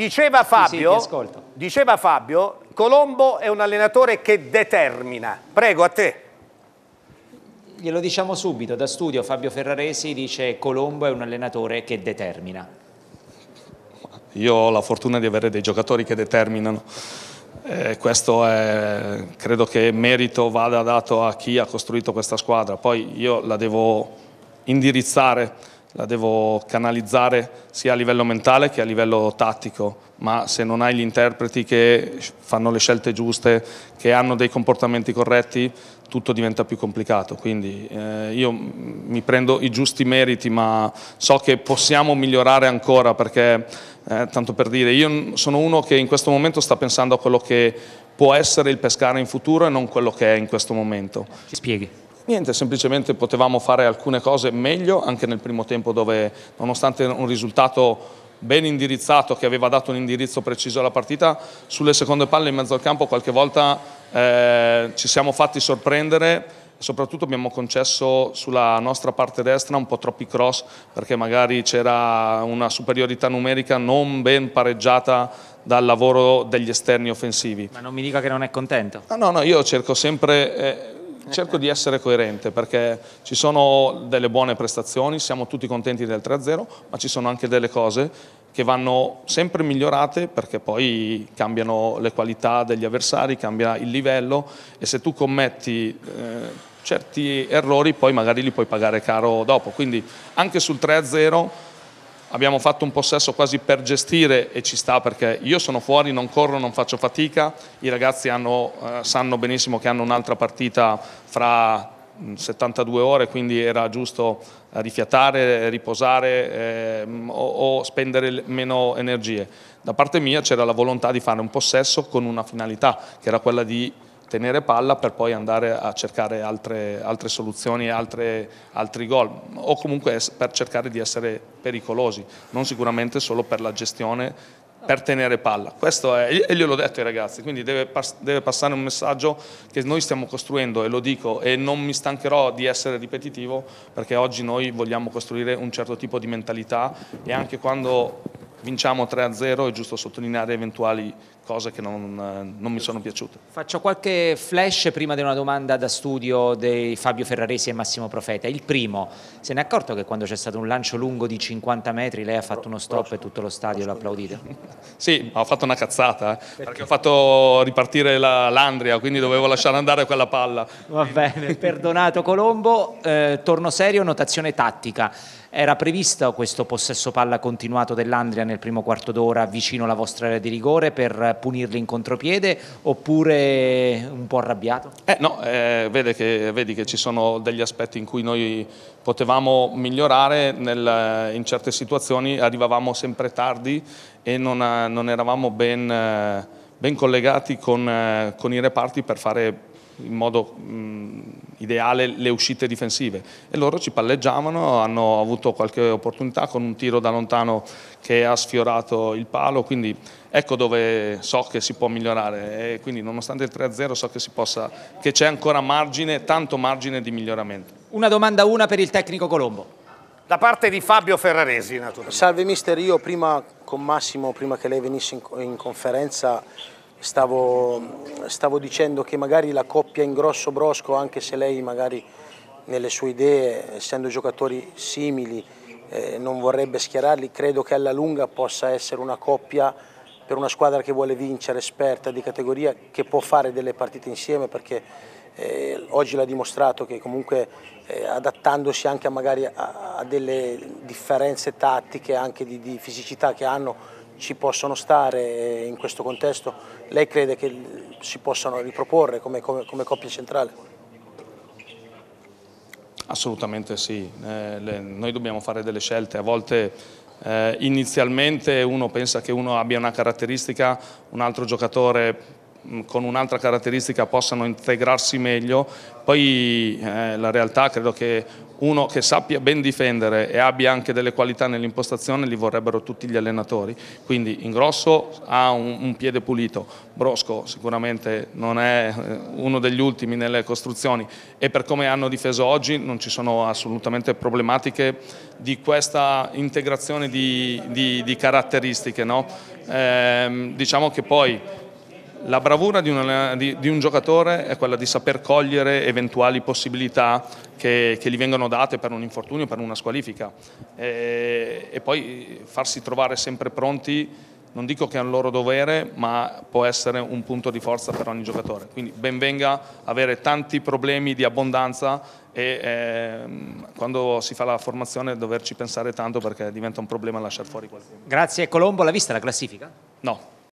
Diceva Fabio, sì, sì, diceva Fabio, Colombo è un allenatore che determina. Prego, a te. Glielo diciamo subito, da studio Fabio Ferraresi dice Colombo è un allenatore che determina. Io ho la fortuna di avere dei giocatori che determinano. Eh, questo è, credo che merito vada dato a chi ha costruito questa squadra. Poi io la devo indirizzare, la devo canalizzare sia a livello mentale che a livello tattico, ma se non hai gli interpreti che fanno le scelte giuste, che hanno dei comportamenti corretti, tutto diventa più complicato. Quindi eh, io mi prendo i giusti meriti, ma so che possiamo migliorare ancora perché, eh, tanto per dire, io sono uno che in questo momento sta pensando a quello che può essere il pescare in futuro e non quello che è in questo momento. Ci spieghi? Niente, semplicemente potevamo fare alcune cose meglio anche nel primo tempo dove nonostante un risultato ben indirizzato che aveva dato un indirizzo preciso alla partita, sulle seconde palle in mezzo al campo qualche volta eh, ci siamo fatti sorprendere soprattutto abbiamo concesso sulla nostra parte destra un po' troppi cross perché magari c'era una superiorità numerica non ben pareggiata dal lavoro degli esterni offensivi. Ma non mi dica che non è contento. No, no, no io cerco sempre... Eh, cerco di essere coerente perché ci sono delle buone prestazioni, siamo tutti contenti del 3-0, ma ci sono anche delle cose che vanno sempre migliorate perché poi cambiano le qualità degli avversari, cambia il livello e se tu commetti eh, certi errori poi magari li puoi pagare caro dopo. Quindi anche sul 3-0 abbiamo fatto un possesso quasi per gestire e ci sta perché io sono fuori, non corro, non faccio fatica, i ragazzi hanno, eh, sanno benissimo che hanno un'altra partita fra 72 ore, quindi era giusto rifiatare, riposare eh, o, o, spendere meno energie. Da parte mia c'era la volontà di fare un possesso con una finalità, che era quella di tenere palla per poi andare a cercare altre, altre soluzioni e altri gol o comunque per cercare di essere pericolosi, non sicuramente solo per la gestione per tenere palla. Questo è, e gliel'ho detto ai ragazzi, quindi deve, pass deve, passare un messaggio che noi stiamo costruendo e lo dico e non mi stancherò di essere ripetitivo perché oggi noi vogliamo costruire un certo tipo di mentalità e anche quando vinciamo 3-0 è giusto sottolineare eventuali cose che non, non, mi sono piaciute. Faccio qualche flash prima di una domanda da studio di Fabio Ferraresi e Massimo Profeta. Il primo, se ne è accorto che quando c'è stato un lancio lungo di 50 metri lei ha fatto uno stop e tutto lo stadio l'ha applaudito? Sì, ho fatto una cazzata, eh, perché? perché? ho fatto ripartire la Landria, quindi dovevo lasciare andare quella palla. Va bene, perdonato Colombo. Eh, torno serio, notazione tattica. Era previsto questo possesso palla continuato dell'Andria nel primo quarto d'ora vicino alla vostra area di rigore per punirli in contropiede oppure un po' arrabbiato? Eh, no, eh, vede che, vedi che ci sono degli aspetti in cui noi potevamo migliorare, nel, in certe situazioni arrivavamo sempre tardi e non, non eravamo ben, ben collegati con, eh, con i reparti per fare in modo mh, ideale le uscite difensive e loro ci palleggiavano, hanno avuto qualche opportunità con un tiro da lontano che ha sfiorato il palo, quindi ecco dove so che si può migliorare e quindi nonostante il 3-0 so che c'è ancora margine, tanto margine di miglioramento. Una domanda una per il tecnico Colombo. Da parte di Fabio Ferraresi naturalmente. Salve mister, io prima con Massimo, prima che lei venisse in, in conferenza Stavo, stavo, dicendo che magari la coppia in grosso brosco, anche se lei magari nelle sue idee, essendo giocatori simili, eh, non vorrebbe schierarli, credo che alla lunga possa essere una coppia per una squadra che vuole vincere, esperta di categoria, che può fare delle partite insieme perché eh, oggi l'ha dimostrato che comunque eh, adattandosi anche a, magari a, a, delle differenze tattiche, anche di, di fisicità che hanno, ci possono stare in questo contesto, lei crede che si possano riproporre come, come, come coppia centrale? Assolutamente sì, eh, le, noi dobbiamo fare delle scelte, a volte eh, inizialmente uno pensa che uno abbia una caratteristica, un altro giocatore con un'altra caratteristica possano integrarsi meglio, poi eh, la realtà credo che uno che sappia ben difendere e abbia anche delle qualità nell'impostazione li vorrebbero tutti gli allenatori, quindi Ingrosso ha un, un, piede pulito, Brosco sicuramente non è eh, uno degli ultimi nelle costruzioni e per come hanno difeso oggi non ci sono assolutamente problematiche di questa integrazione di, di, di caratteristiche. No? Eh, diciamo che poi la bravura di un, di, di un, giocatore è quella di saper cogliere eventuali possibilità che, che gli vengono date per un infortunio, per una squalifica e, e poi farsi trovare sempre pronti non dico che è un loro dovere, ma può essere un punto di forza per ogni giocatore. Quindi ben venga avere tanti problemi di abbondanza e ehm, quando si fa la formazione doverci pensare tanto perché diventa un problema lasciare fuori qualcuno. Grazie Colombo, l'ha vista la classifica? No.